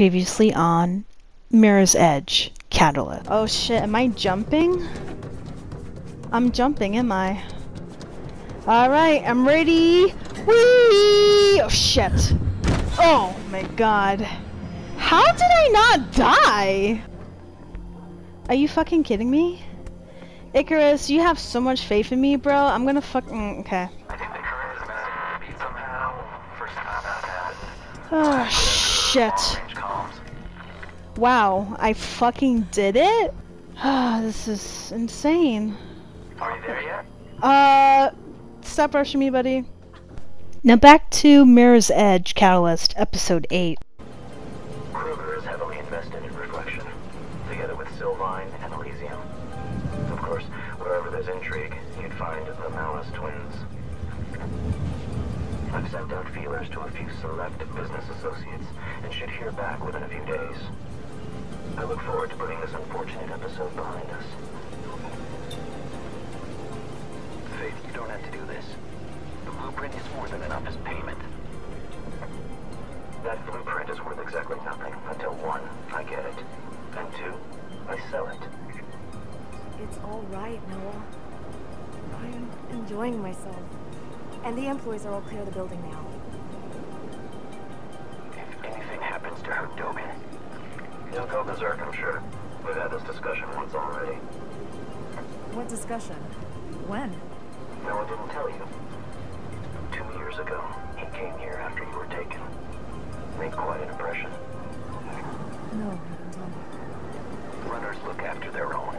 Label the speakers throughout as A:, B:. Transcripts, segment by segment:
A: previously on Mirror's Edge Catalyst. Oh shit, am I jumping? I'm jumping, am I? Alright, I'm ready. Whee! Oh shit. Oh my god. How did I not die? Are you fucking kidding me? Icarus, you have so much faith in me, bro. I'm gonna fuck. Mm, okay. Oh shit. Wow, I fucking did it? this is insane.
B: Are you there yet?
A: Uh, stop rushing me, buddy. Now back to Mirror's Edge Catalyst, Episode 8.
B: Kruger is heavily invested in reflection, together with Sylvane and Elysium. Of course, wherever there's intrigue, you'd find the Malice twins. I've sent out feelers to a few select business associates, and should hear back within a few days. I look forward to putting this unfortunate episode behind us. Faith, you don't have to do this. The blueprint is more than enough as payment. That blueprint is worth exactly nothing until one, I get it, and two, I sell it.
C: It's all right, Noah. I'm enjoying myself. And the employees are all clear of the building now.
B: If anything happens to her, Dogen, you'll go berserk, I'm sure. We've had this discussion once already.
C: What discussion? When?
B: Noah didn't tell you. Two years ago, he came here after you were taken. Made quite an impression.
C: No, you didn't tell me.
B: Runners look after their own.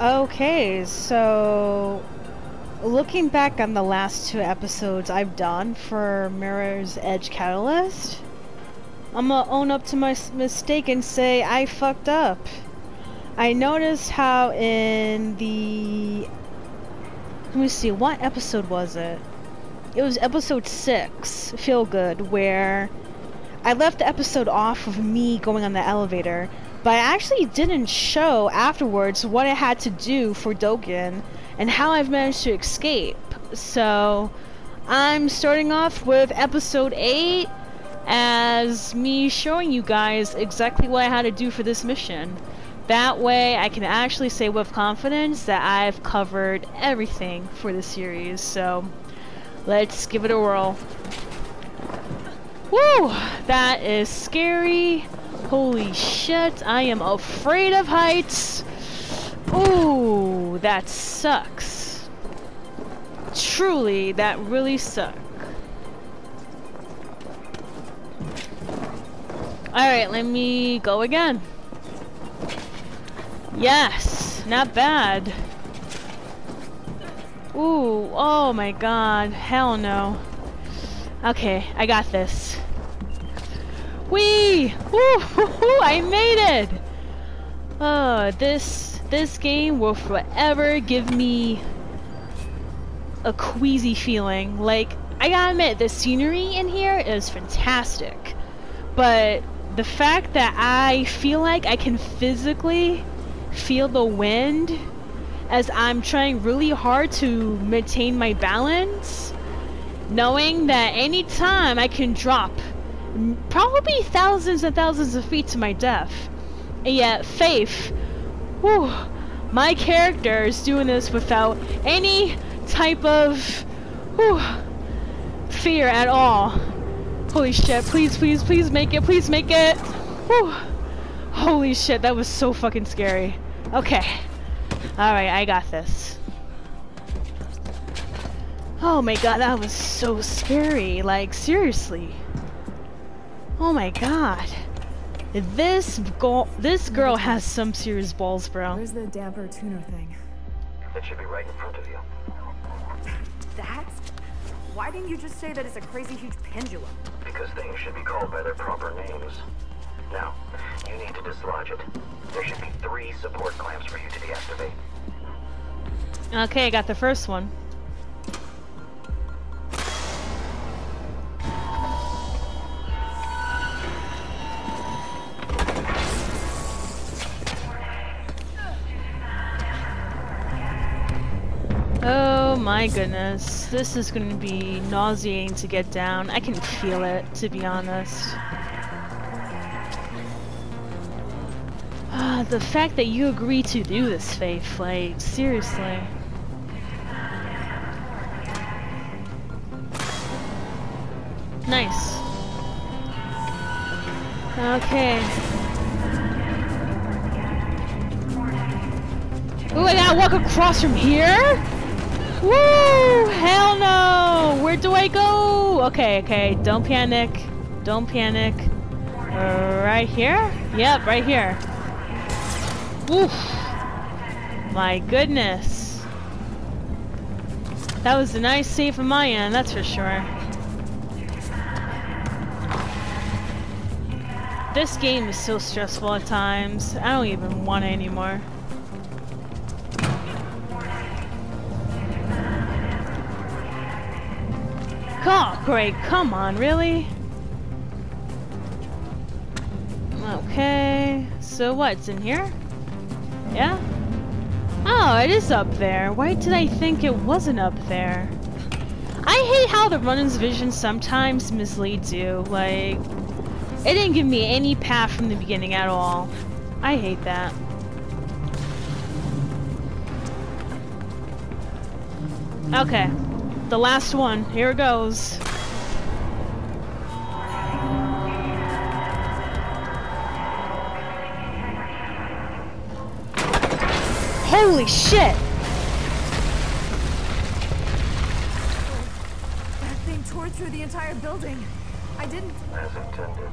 A: Okay, so looking back on the last two episodes I've done for Mirror's Edge Catalyst, I'm gonna own up to my mistake and say I fucked up. I noticed how in the let me see what episode was it? It was episode six, Feel Good, where I left the episode off of me going on the elevator, but I actually didn't show afterwards what I had to do for Dogen and how I've managed to escape. So I'm starting off with episode 8 as me showing you guys exactly what I had to do for this mission. That way I can actually say with confidence that I've covered everything for the series. So let's give it a whirl. Woo! That is scary. Holy shit, I am afraid of heights. Ooh, that sucks. Truly, that really sucks. Alright, let me go again. Yes, not bad. Ooh, oh my god, hell no. Okay, I got this. Wee! Woo! I made it! Oh, this this game will forever give me a queasy feeling. Like, I gotta admit, the scenery in here is fantastic. But the fact that I feel like I can physically feel the wind as I'm trying really hard to maintain my balance, knowing that anytime I can drop probably thousands and thousands of feet to my death. And yet, Faith, whew, my character is doing this without any type of whew, fear at all. Holy shit, please, please, please make it, please make it. Whew. Holy shit, that was so fucking scary. Okay. Alright, I got this. Oh my god, that was so scary. Like, seriously. Oh my god. This go this girl has some serious balls, bro.
C: Where's the damper tuner thing?
B: It should be right in front of you.
C: That? Why didn't you just say that it's a crazy huge pendulum?
B: Because things should be called by their proper names. Now, you need to dislodge it. There should be three support clamps for you to deactivate.
A: Okay, I got the first one. My goodness. This is gonna be nauseating to get down. I can feel it, to be honest. Ah, the fact that you agree to do this, Faith, like, seriously. Nice. Okay. Ooh, I gotta walk across from here? Woo! Hell no! Where do I go? Okay, okay, don't panic. Don't panic. Uh, right here? Yep, right here. Oof. My goodness. That was a nice save on my end, that's for sure. This game is so stressful at times. I don't even want it anymore. Great. Come on, really? Okay. So what's in here? Yeah? Oh, it is up there. Why did I think it wasn't up there? I hate how the runner's vision sometimes misleads you. Like, it didn't give me any path from the beginning at all. I hate that. Okay. The last one. Here it goes. Holy shit!
C: That thing tore through the entire building. I didn't.
B: As intended.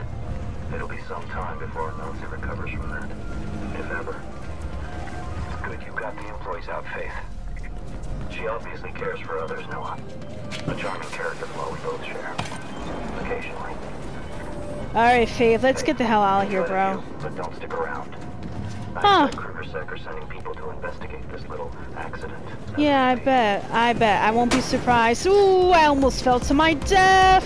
B: It'll be some time before Nancy recovers from that. If ever. It's good you got the employees out, Faith. She obviously cares for others, Noah. A charming character flaw we both share. Occasionally.
A: Alright, Faith, let's get the hell out of here, bro.
B: view, But don't stick around.
A: Huh.
B: expect are sending people to investigate this little accident.
A: Yeah, I bet. I bet. I won't be surprised. Ooh, I almost fell to my death.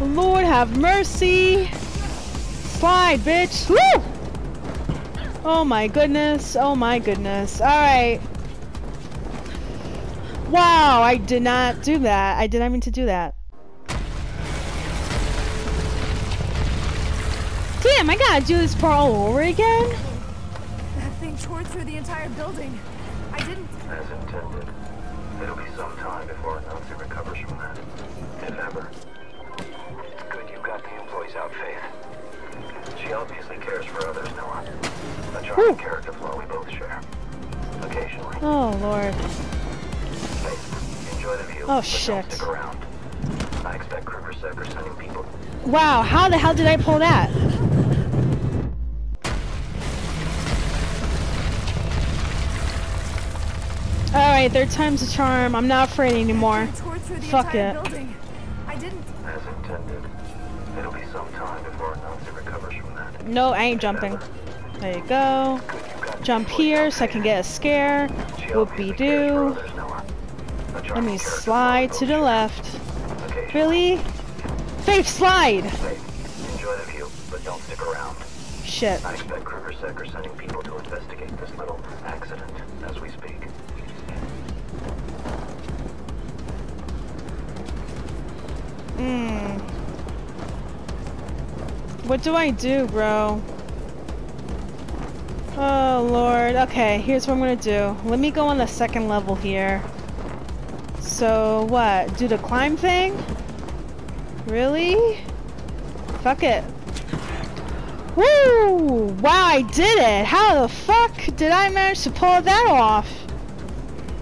A: Lord have mercy. Slide, bitch. Woo! Oh my goodness. Oh my goodness. Alright. Wow, I did not do that. I did not mean to do that. Damn, I gotta do this part all over again?
C: That thing tore through the entire building. I didn't.
B: As intended. It'll be some time before Nancy recovers from that. If ever. It's good you got the employees out, Faith. She obviously cares for others, Noah. A charming
A: Whew.
B: character flaw we both share. Occasionally.
A: Oh, Lord.
B: Faith, enjoy the view.
A: Oh, shit.
B: Don't stick around. I expect KrugerSec are sending people.
A: Wow, how the hell did I pull that? Alright, third time's a charm. I'm not afraid anymore.
C: It tore through the
A: Fuck it.
C: building. I didn't.
B: As intended. It'll be some time before Nancy recovers from that.
A: No, I ain't jumping. There you go. Jump here so I can get a scare. Whoopie doo. Let me slide to the left. Really? Faith, slide!
B: Faith, enjoy the view, but don't stick around.
A: Shit.
B: I expect KrugerSec are sending people to investigate this little accident
A: Hmm. What do I do, bro? Oh, Lord. Okay, here's what I'm gonna do. Let me go on the second level here. So, what? Do the climb thing? Really? Fuck it. Woo! Wow, I did it! How the fuck did I manage to pull that off?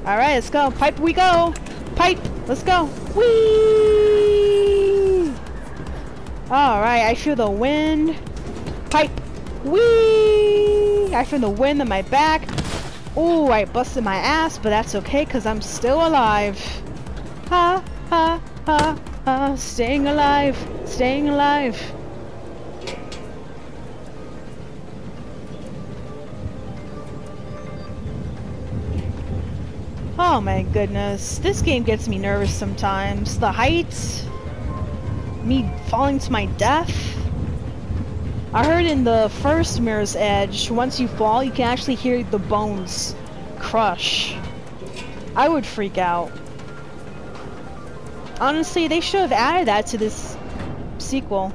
A: Alright, let's go. Pipe we go! Pipe! Let's go! Whee! Alright, I feel the wind. Pipe! Whee! I feel the wind in my back. Ooh, I busted my ass, but that's okay, because I'm still alive. Ha, ha, ha, ha. Staying alive. Staying alive. Oh my goodness. This game gets me nervous sometimes. The heights. Me falling to my death. I heard in the first Mirror's Edge, once you fall, you can actually hear the bones crush. I would freak out. Honestly, they should have added that to this sequel.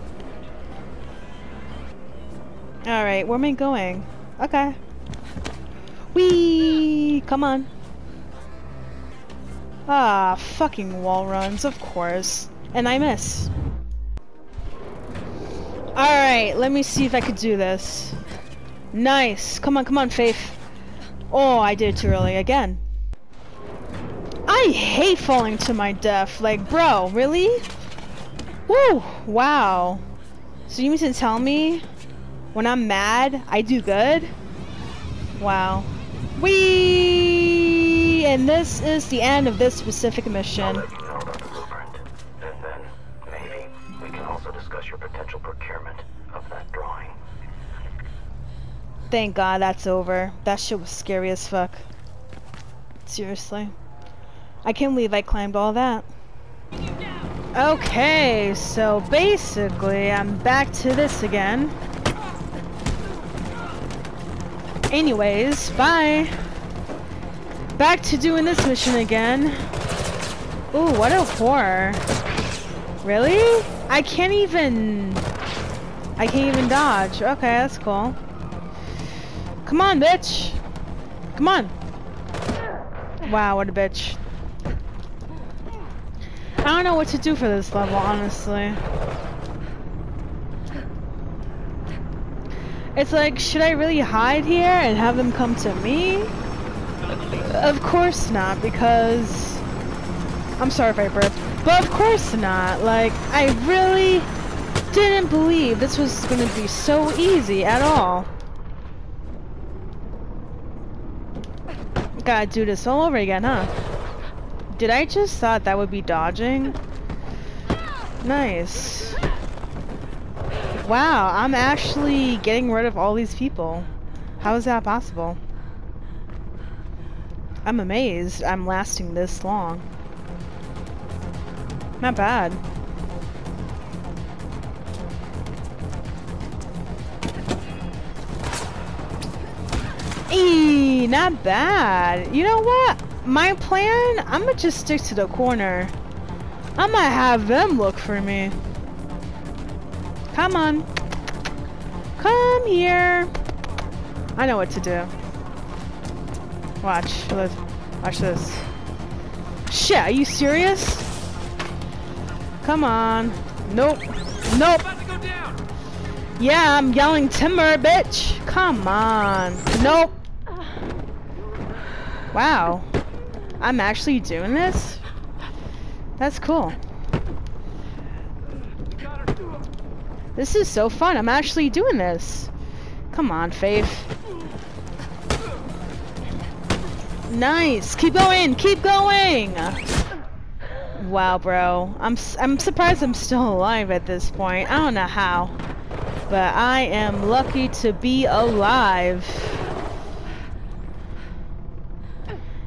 A: Alright, where am I going? Okay. Whee! Come on. Ah, fucking wall runs, of course. And I miss. Alright, let me see if I could do this. Nice. Come on, come on, Faith. Oh, I did it too early again. I hate falling to my death. Like, bro, really? Woo! Wow. So you mean to tell me when I'm mad, I do good? Wow. Wee! And this is the end of this specific mission. Thank God that's over. That shit was scary as fuck. Seriously. I can't believe I climbed all that. Okay, so basically I'm back to this again. Anyways, bye. Back to doing this mission again. Ooh, what a horror. Really? I can't even... I can't even dodge. Okay, that's cool. Come on, bitch! Come on! Wow, what a bitch. I don't know what to do for this level, honestly. It's like, should I really hide here and have them come to me? Of course not, because... I'm sorry if I burped. But of course not. Like, I really didn't believe this was going to be so easy at all. Gotta do this all over again, huh? Did I just thought that would be dodging? Nice. Wow, I'm actually getting rid of all these people. How is that possible? I'm amazed I'm lasting this long. Not bad. Eee, not bad. You know what? My plan, I'm gonna just stick to the corner. I'm gonna have them look for me. Come on. Come here. I know what to do. Watch. Watch this. Shit, are you serious? Come on. Nope. Nope. Yeah, I'm yelling timber, bitch. Come on. Nope. Wow. I'm actually doing this? That's cool. This is so fun. I'm actually doing this. Come on, Faith. Nice. Keep going. Keep going. Wow, bro. I'm I'm surprised I'm still alive at this point. I don't know how. But I am lucky to be alive.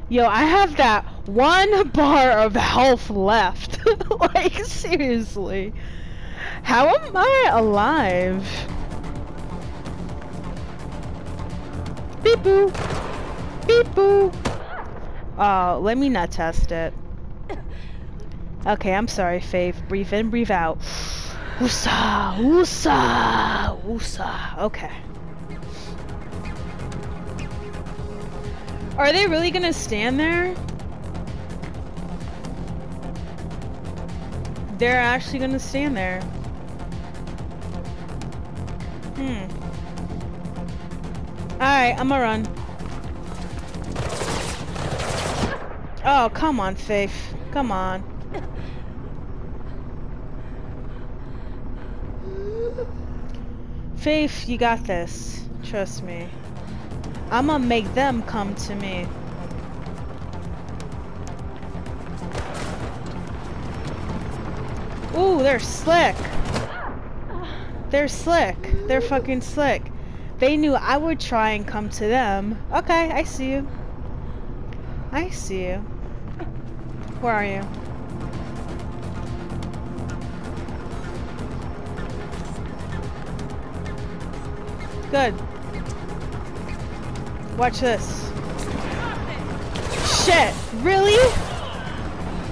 A: Yo, I have that one bar of health left. like, seriously. How am I alive? Beep boo. Beep boo. Oh, let me not test it. Okay, I'm sorry, Faith. Breathe in, breathe out. Woosa, woosa, woosa. Okay. Are they really gonna stand there? They're actually gonna stand there. Hmm. Alright, I'm gonna run. Oh, come on, Faith. Come on. Faith, you got this. Trust me. I'm gonna make them come to me. Ooh, they're slick. They're slick. They're fucking slick. They knew I would try and come to them. Okay, I see you. I see you. Where are you? Good. Watch this. shit. Really?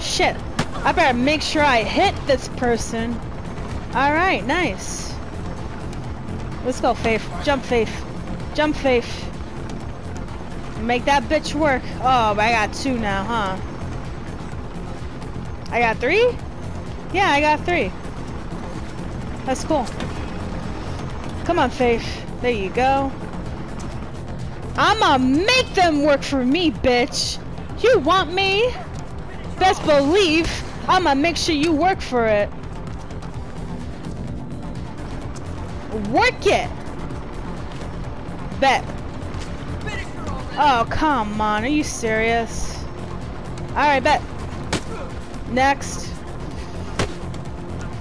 A: Shit. I better make sure I hit this person. Alright, nice. Let's go, Faith. Jump, Faith. Jump, Faith. Make that bitch work. Oh, I got two now, huh? I got three? Yeah, I got three. That's cool. Come on, Faith. There you go. I'ma make them work for me, bitch. You want me? Best believe I'ma make sure you work for it. Work it. Bet. Oh, come on. Are you serious? Alright, bet. Next.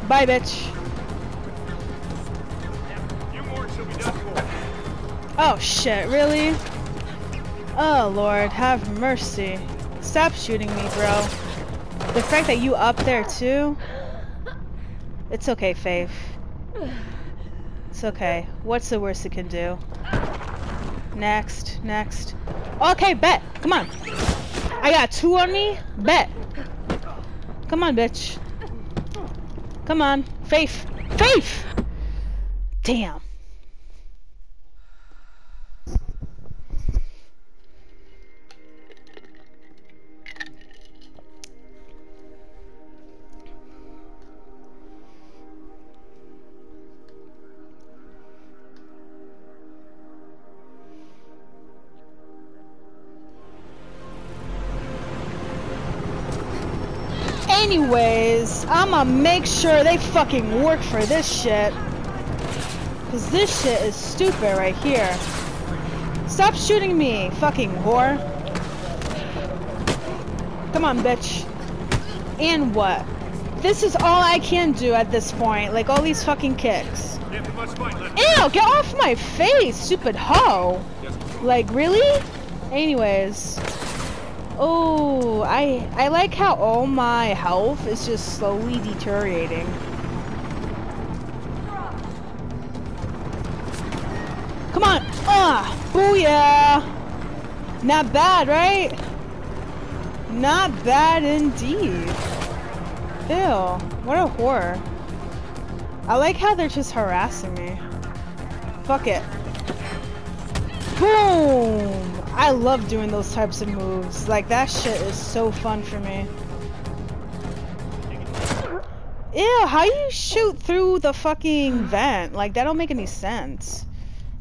A: Bye, bitch. Oh, shit. Really? Oh, Lord. Have mercy. Stop shooting me, bro. The fact that you up there, too? It's okay, Faith. It's okay. What's the worst it can do? Next, next. Okay, bet. Come on. I got two on me. Bet. Come on, bitch. Come on. Faith. Faith! Damn. I'ma make sure they fucking work for this shit. Cause this shit is stupid right here. Stop shooting me, fucking whore. Come on, bitch. And what? This is all I can do at this point. Like, all these fucking kicks. Ew, get off my face, stupid hoe. Like, really? Anyways. Oh, I I like how all my health is just slowly deteriorating. Come on! Ah! Booyah! Not bad, right? Not bad indeed. Ew, what a whore. I like how they're just harassing me. Fuck it. Boom! I love doing those types of moves. Like, that shit is so fun for me. Ew, how you shoot through the fucking vent? Like, that don't make any sense.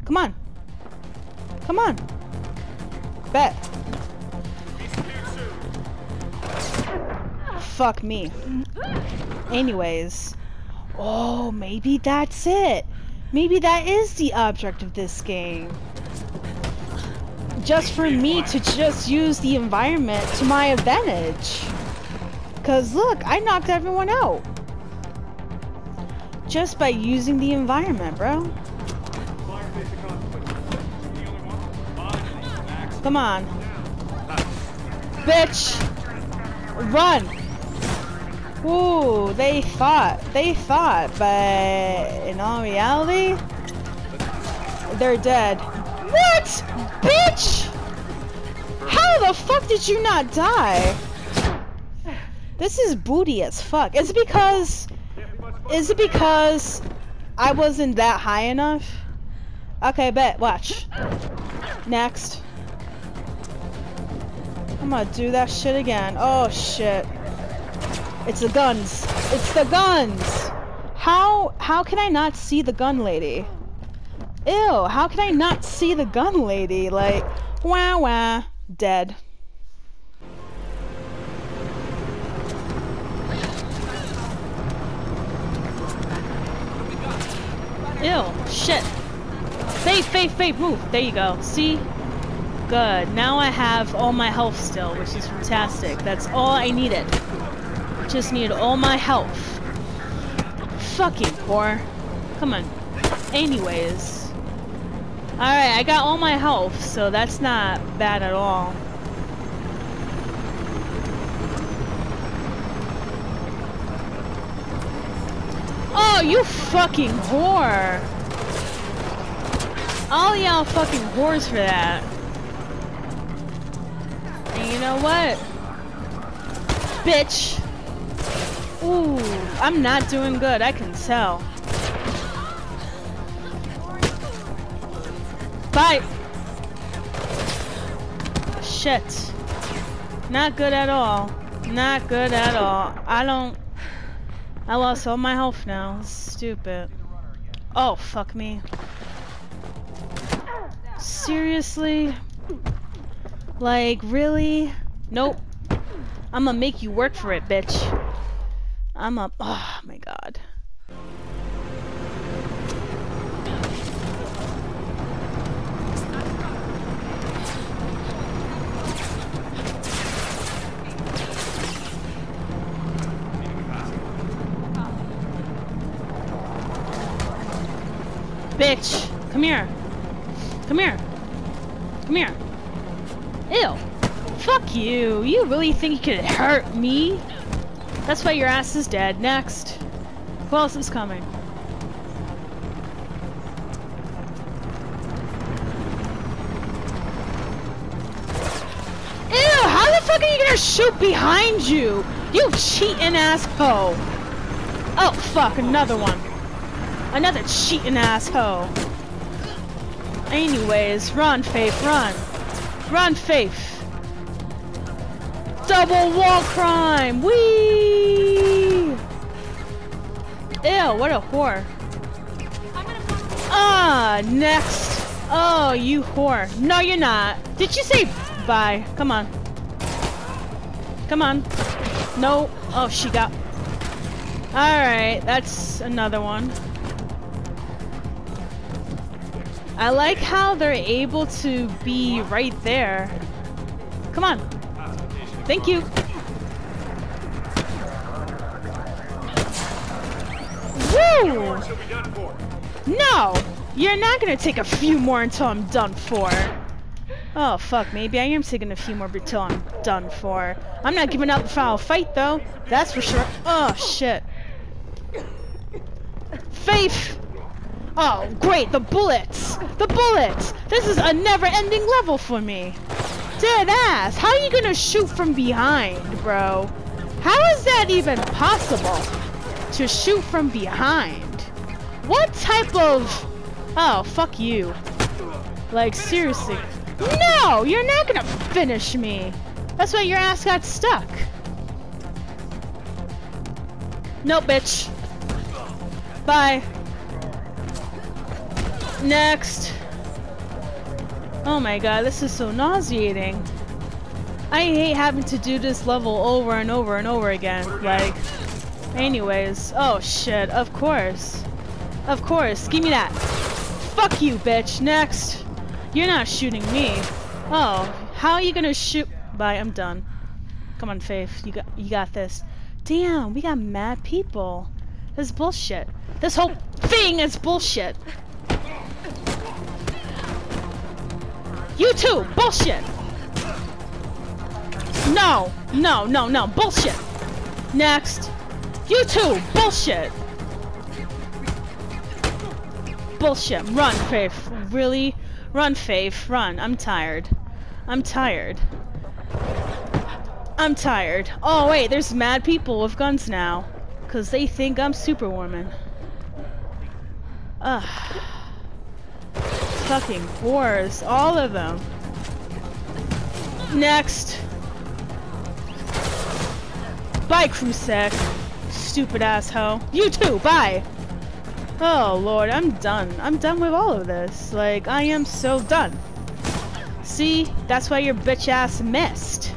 A: Come on. Come on. Bet. Fuck me. Anyways. Oh, maybe that's it. Maybe that is the object of this game just for me to just use the environment to my advantage. Cause look, I knocked everyone out. Just by using the environment, bro. Come on. Bitch! Run! Ooh, they thought. They thought, but in all reality, they're dead. What? Bitch! How the fuck did you not die? This is booty as fuck. Is it because... Is it because I wasn't that high enough? Okay, bet. Watch. Next. I'm gonna do that shit again. Oh, shit. It's the guns. It's the guns! How, how can I not see the gun lady? Ew, how can I not see the gun lady? Like, wah wah, dead. Ew, shit. Faith, Faith, Faith, move. There you go. See? Good. Now I have all my health still, which is fantastic. That's all I needed. Just needed all my health. Fucking poor. Come on. Anyways. Alright, I got all my health, so that's not bad at all. Oh, you fucking whore! All y'all fucking whores for that. And you know what? Bitch! Ooh, I'm not doing good, I can tell. Bye! Shit. Not good at all. Not good at all. I don't... I lost all my health now. Stupid. Oh, fuck me. Seriously? Like, really? Nope. I'm gonna make you work for it, bitch. I'm a. Oh my god. Bitch! Come here! Come here! Come here! Ew! Fuck you! You really think you could hurt me? That's why your ass is dead. Next. Who else is coming? Ew! How the fuck are you gonna shoot behind you? You cheating asshole! Oh fuck, another one. Another cheating asshole. Anyways, run, Faith, run. Run, Faith. Double wall crime! Whee! Ew, what a whore. Ah, next. Oh, you whore. No, you're not. Did you say bye? Come on. Come on. No. Oh, she got... Alright, that's another one. I like how they're able to be right there. Come on. Thank you. Woo! No! You're not gonna take a few more until I'm done for. Oh fuck, maybe I am taking a few more until I'm done for. I'm not giving up the final fight though. That's for sure. Oh shit. Faith! Oh, great, the bullets! The bullets! This is a never-ending level for me. Dead ass! How are you gonna shoot from behind, bro? How is that even possible? To shoot from behind? What type of... Oh, fuck you. Like, seriously. No! You're not gonna finish me! That's why your ass got stuck. Nope, bitch. Bye. Next. Oh my god, this is so nauseating. I hate having to do this level over and over and over again. Like, anyways. Oh shit, of course. Of course, give me that. Fuck you, bitch. Next. You're not shooting me. Oh, how are you gonna shoot? Bye, I'm done. Come on, Faith. You got, you got this. Damn, we got mad people. This is bullshit. This whole thing is bullshit. You too! Bullshit! No! No, no, no! Bullshit! Next! You too! Bullshit! Bullshit! Run, Faith! Really? Run, Faith! Run! I'm tired. I'm tired. I'm tired. Oh, wait, there's mad people with guns now. Because they think I'm Superwoman. Ugh fucking whores. All of them. Next. Bye, KrugerSec. Stupid asshole. You too, bye! Oh lord, I'm done. I'm done with all of this. Like, I am so done. See? That's why your bitch ass missed.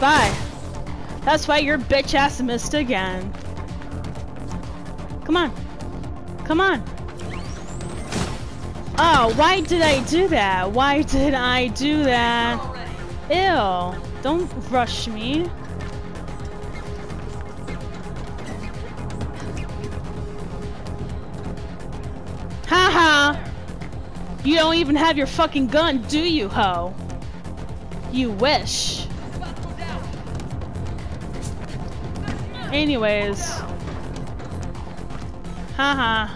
A: Bye. That's why your bitch ass missed again. Come on. Come on. Oh, why did I do that? Why did I do that? Ew. Don't rush me. Haha! -ha. You don't even have your fucking gun, do you, ho? You wish. Anyways. Haha.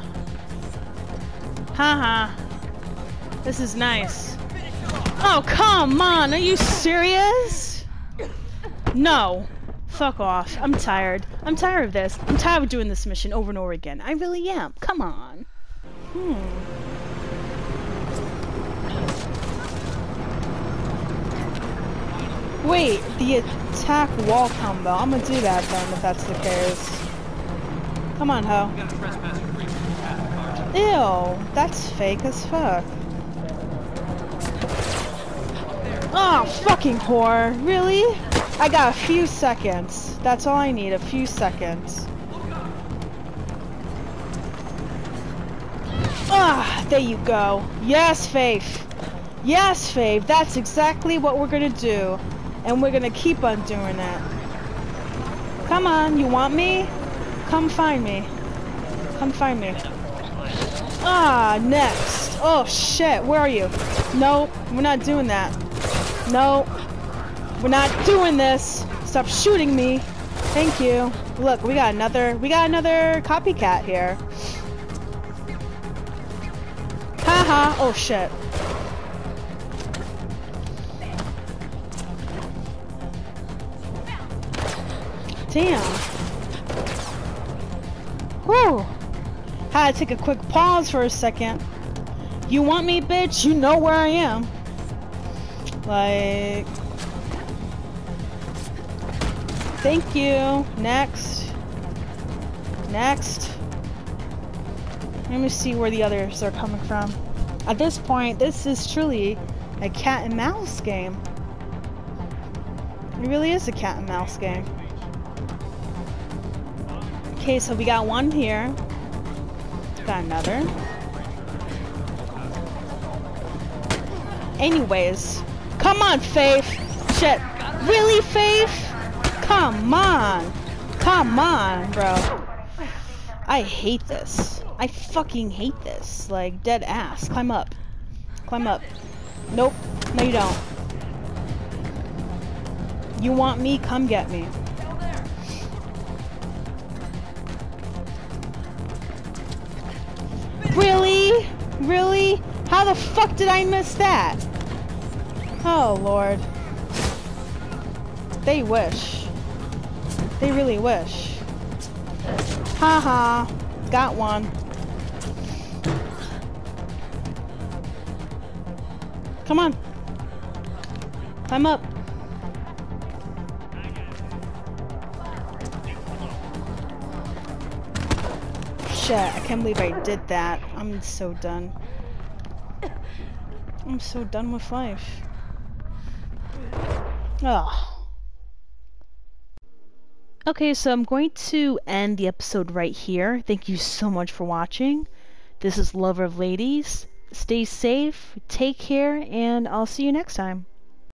A: Haha. This is nice. Oh, come on! Are you serious? No. Fuck off. I'm tired. I'm tired of this. I'm tired of doing this mission over and over again. I really am. Come on. Hmm. Wait, the attack wall combo. I'm gonna do that then if that's the case. Come on, ho. Ew, that's fake as fuck. Oh, fucking whore. Really? I got a few seconds. That's all I need, a few seconds. Ah, there you go. Yes, Faith. Yes, Faith. That's exactly what we're gonna do. And we're gonna keep on doing it. Come on, you want me? Come find me. Come find me. Ah, next. Oh shit, where are you? No, we're not doing that. No, we're not doing this. Stop shooting me. Thank you. Look, we got another, we got another copycat here. Haha, -ha. oh shit. Damn. Whew. Had to take a quick pause for a second. You want me, bitch? You know where I am. Like... Thank you. Next. Next. Let me see where the others are coming from. At this point, this is truly a cat and mouse game. It really is a cat and mouse game. Okay, so we got one here. Got another. Anyways, come on, Faith. Shit. Really, Faith? Come on. Come on, bro. I hate this. I fucking hate this. Like, dead ass. Climb up. Climb up. Nope. No, you don't. You want me? Come get me. How the fuck did I miss that? Oh, Lord. They wish. They really wish. Haha. -ha. Got one. Come on. Climb up. Shit, I can't believe I did that. I'm so done. I'm so done with life. Ugh. Okay, so I'm going to end the episode right here. Thank you so much for watching. This is Lover of Ladies. Stay safe, take care, and I'll see you next time.